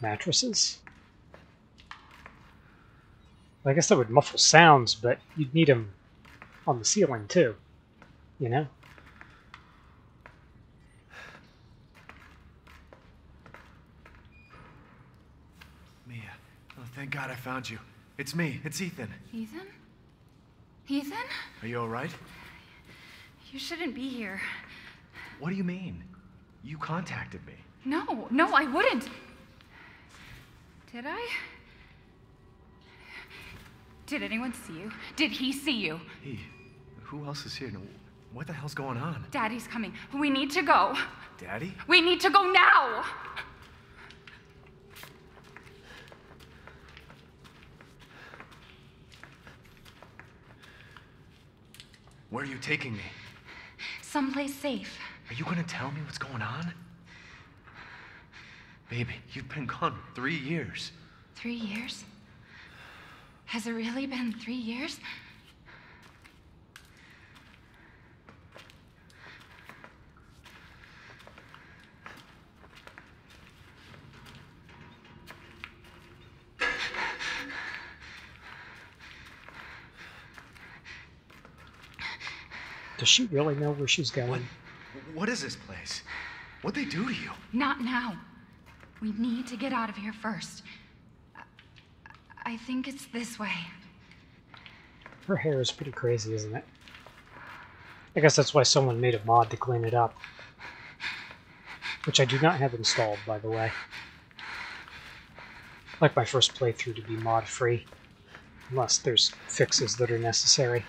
mattresses. I guess that would muffle sounds, but you'd need them on the ceiling too. You know? Mia, oh, thank God I found you. It's me. It's Ethan. Ethan? Ethan? Are you all right? You shouldn't be here. What do you mean? You contacted me. No, no, I wouldn't. Did I? Did anyone see you? Did he see you? He? Who else is here? What the hell's going on? Daddy's coming. We need to go. Daddy? We need to go now! Where are you taking me? Someplace safe. Are you gonna tell me what's going on? Baby, you've been gone three years. Three years? Has it really been three years? Does she really know where she's What? going? What is this place? What'd they do to you? Not now. We need to get out of here first. I- I think it's this way. Her hair is pretty crazy, isn't it? I guess that's why someone made a mod to clean it up. Which I do not have installed, by the way. I like my first playthrough to be mod free. Unless there's fixes that are necessary.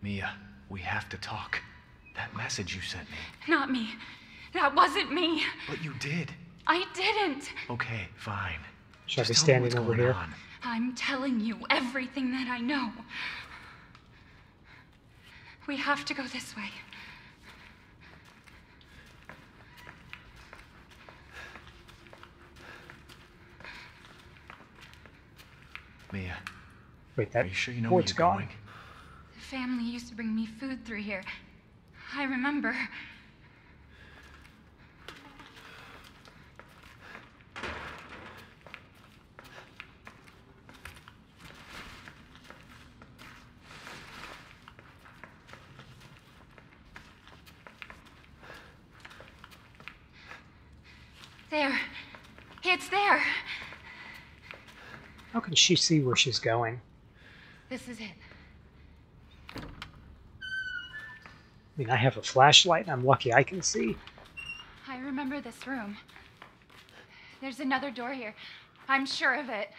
Mia, we have to talk. That message you sent me. Not me. That wasn't me. But you did. I didn't. Okay, fine. Should I be standing over here? on. I'm telling you everything that I know. We have to go this way. Mia, Wait, are you sure you know where board's you're gone? going? The family used to bring me food through here. I remember. There. It's there. How can she see where she's going? This is it. Mean, I have a flashlight, and I'm lucky I can see. I remember this room. There's another door here. I'm sure of it.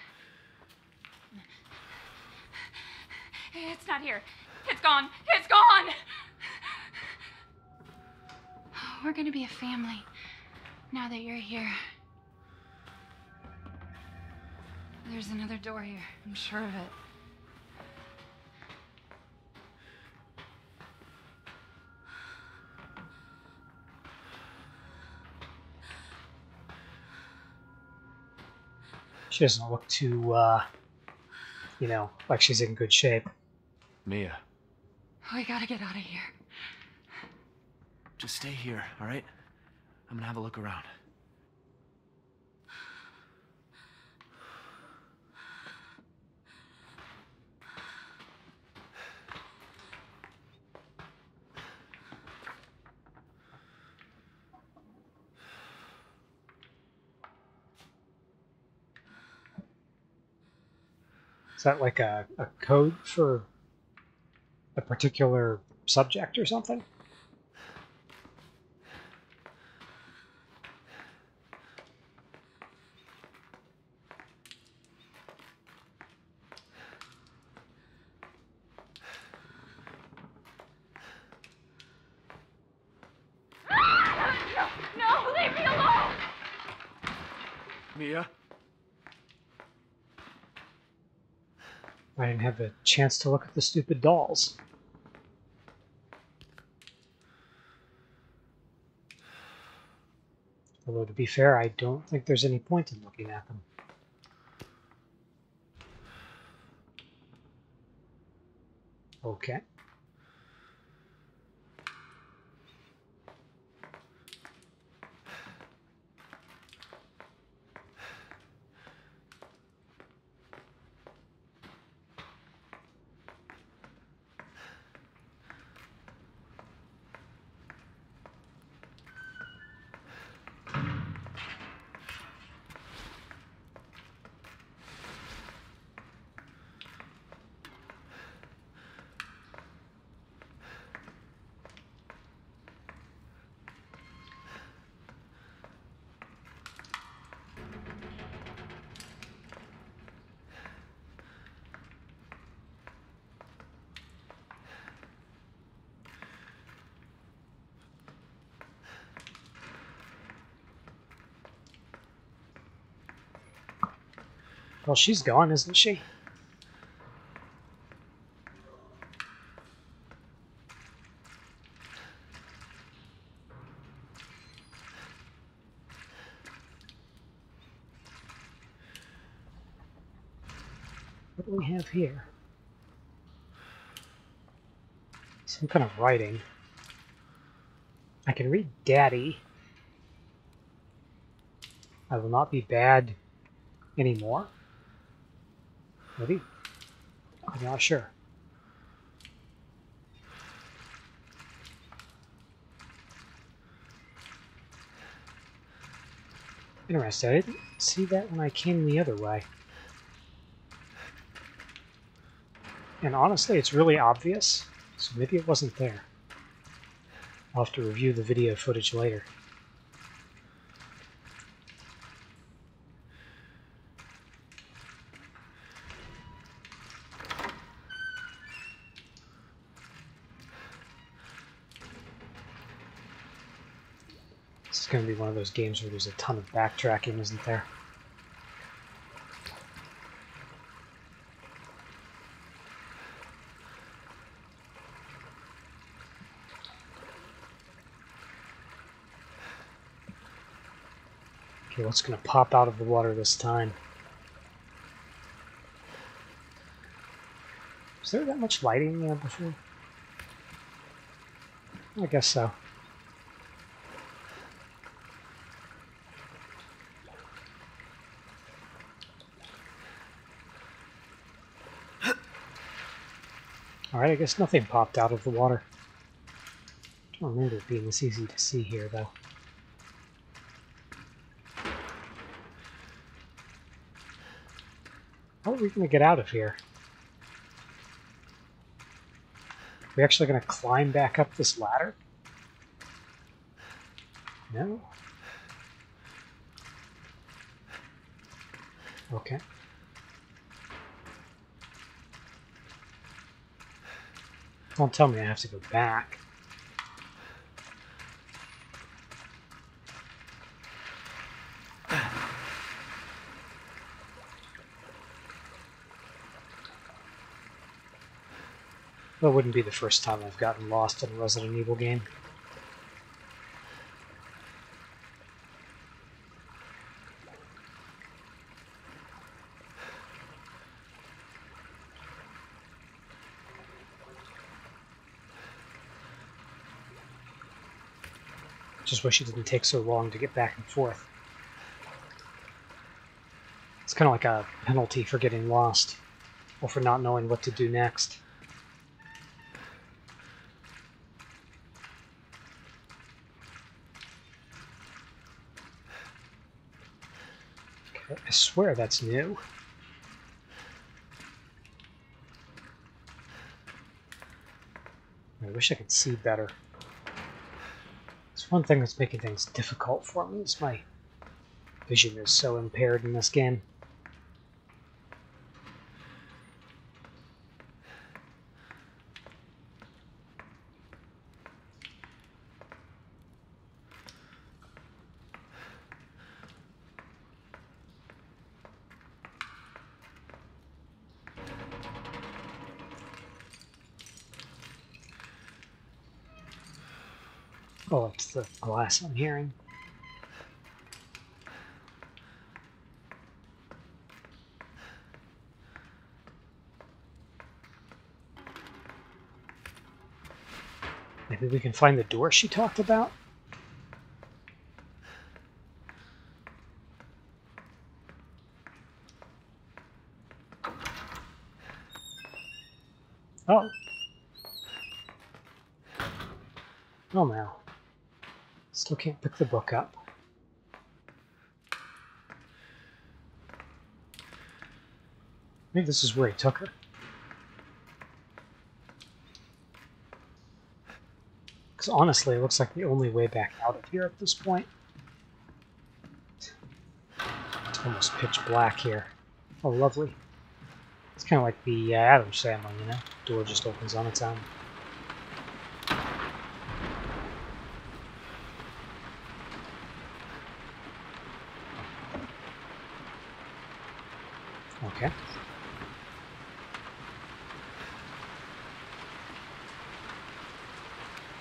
It's not here. It's gone. It's gone. We're gonna be a family now that you're here. There's another door here. I'm sure of it. She doesn't look too, uh, you know, like she's in good shape. Mia, We gotta get out of here. just stay here, all right? I'm gonna have a look around. Is that like a, a code for a particular subject or something? No, no, leave me alone! Mia? I didn't have a chance to look at the stupid dolls. Although, to be fair, I don't think there's any point in looking at them. Okay. Well, she's gone, isn't she? What do we have here? Some kind of writing. I can read Daddy. I will not be bad anymore. Maybe? I'm not sure. Interesting. I didn't see that when I came the other way. And honestly, it's really obvious, so maybe it wasn't there. I'll have to review the video footage later. Going to be one of those games where there's a ton of backtracking, isn't there? Okay, what's going to pop out of the water this time? Is there that much lighting there before? I guess so. Alright, I guess nothing popped out of the water. Don't remember it being this easy to see here, though. How are we going to get out of here? Are we actually going to climb back up this ladder? No? Okay. Don't tell me I have to go back. That wouldn't be the first time I've gotten lost in a Resident Evil game. Just wish it didn't take so long to get back and forth. It's kind of like a penalty for getting lost, or for not knowing what to do next. Okay, I swear that's new. I wish I could see better. It's one thing that's making things difficult for me is my vision is so impaired in this game. Oh, it's the glass I'm hearing. Maybe we can find the door she talked about? Oh. Oh, no. Still can't pick the book up. Maybe this is where he took her. Because honestly, it looks like the only way back out of here at this point. It's almost pitch black here. Oh, lovely. It's kind of like the uh, Addams family, you know? Door just opens on its own. Okay.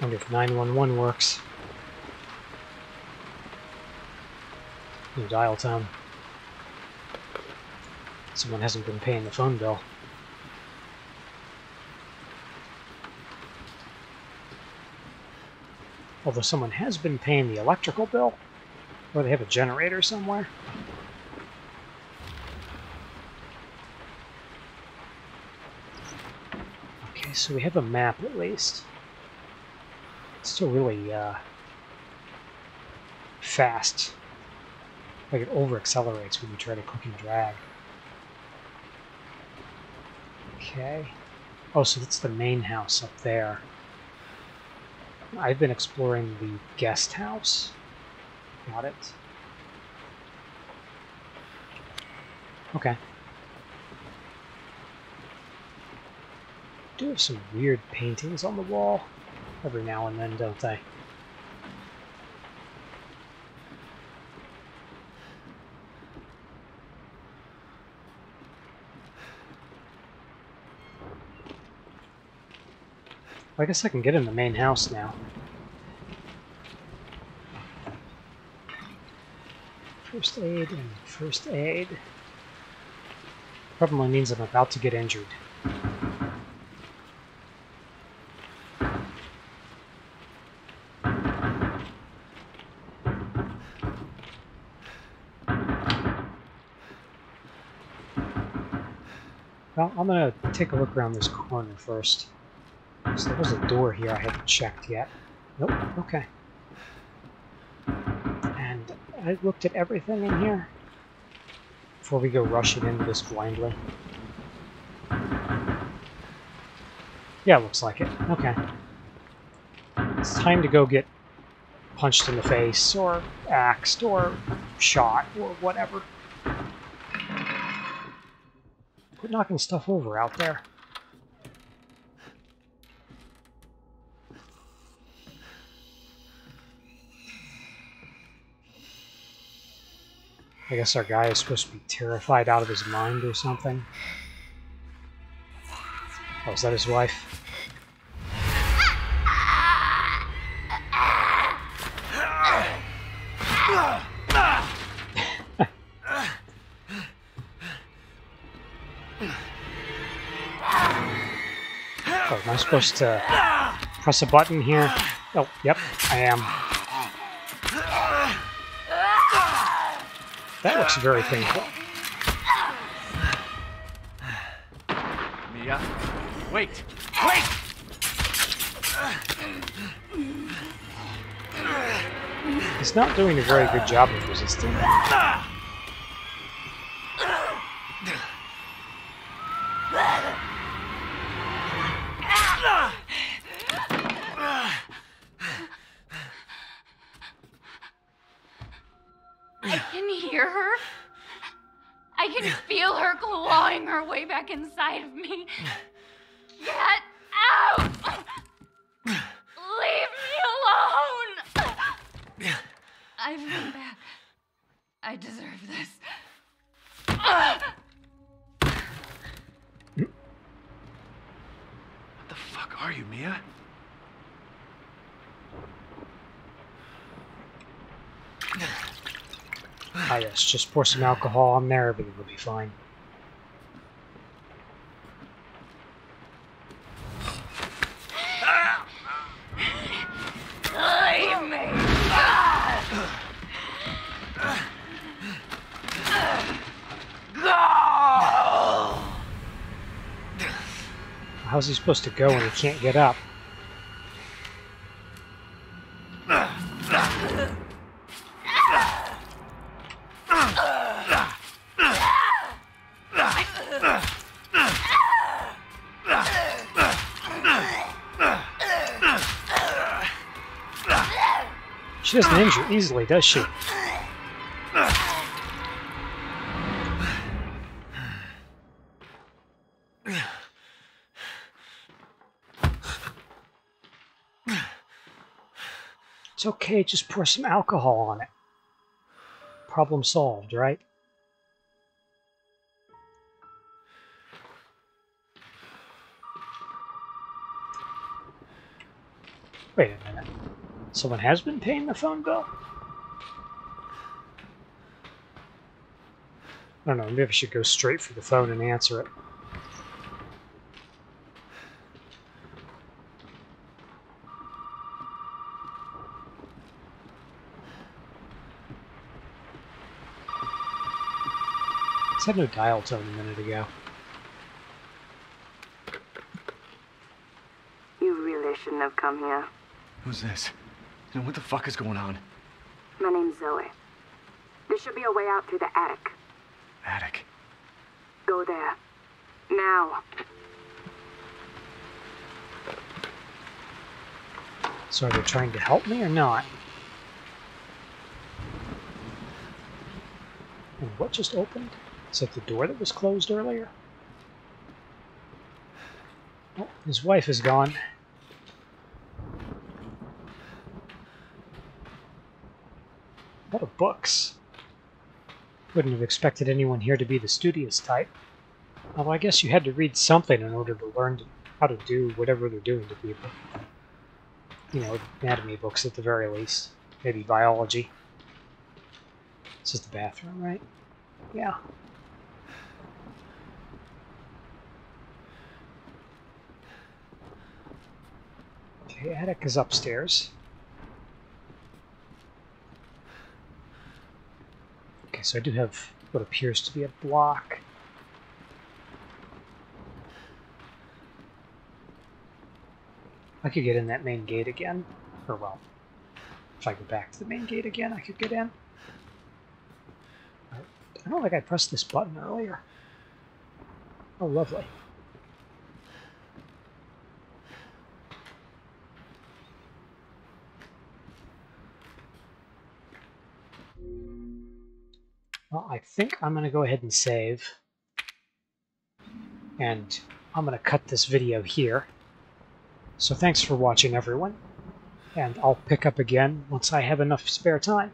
Wonder if 911 works. New dial tone. Someone hasn't been paying the phone bill. Although someone has been paying the electrical bill, or they have a generator somewhere. Okay, so we have a map at least. It's still really uh, fast. Like it over accelerates when you try to click and drag. Okay. Oh, so that's the main house up there. I've been exploring the guest house. Got it. Okay. Do have some weird paintings on the wall every now and then, don't they? I guess I can get in the main house now. First aid and first aid. Probably means I'm about to get injured. Well, I'm gonna take a look around this corner first. So there was a door here I haven't checked yet. Nope, okay. And I looked at everything in here before we go rushing into this blindly. Yeah, looks like it. Okay. It's time to go get punched in the face, or axed, or shot, or whatever. Quit knocking stuff over out there. I guess our guy is supposed to be terrified out of his mind or something. Oh, is that his wife? Supposed uh, to press a button here? Oh, yep, I am. That looks very painful. Mia, wait! Wait! He's not doing a very good job of resisting. I can hear her. I can feel her clawing her way back inside of me. Get out! Leave me alone! I've been bad. I deserve this. Just pour some alcohol on there, everything will be fine. How's he supposed to go when he can't get up? She doesn't injure easily, does she? It's okay, just pour some alcohol on it. Problem solved, right? Wait a minute. Someone has been paying the phone bill? I don't know, maybe I should go straight for the phone and answer it. It had no dial tone a minute ago. You really shouldn't have come here. Who's this? You know, what the fuck is going on? My name's Zoe. There should be a way out through the attic. Attic. Go there. Now. So are they trying to help me or not? And what just opened? Is that the door that was closed earlier? Oh, his wife is gone. What of books? Wouldn't have expected anyone here to be the studious type. Although I guess you had to read something in order to learn to, how to do whatever they're doing to people. You know, anatomy books at the very least. Maybe biology. This is the bathroom, right? Yeah. Okay, attic is upstairs. Okay, so I do have what appears to be a block. I could get in that main gate again. Or, well, if I go back to the main gate again, I could get in. I don't think I pressed this button earlier. Oh, lovely. Well, I think I'm going to go ahead and save. And I'm going to cut this video here. So thanks for watching, everyone. And I'll pick up again once I have enough spare time.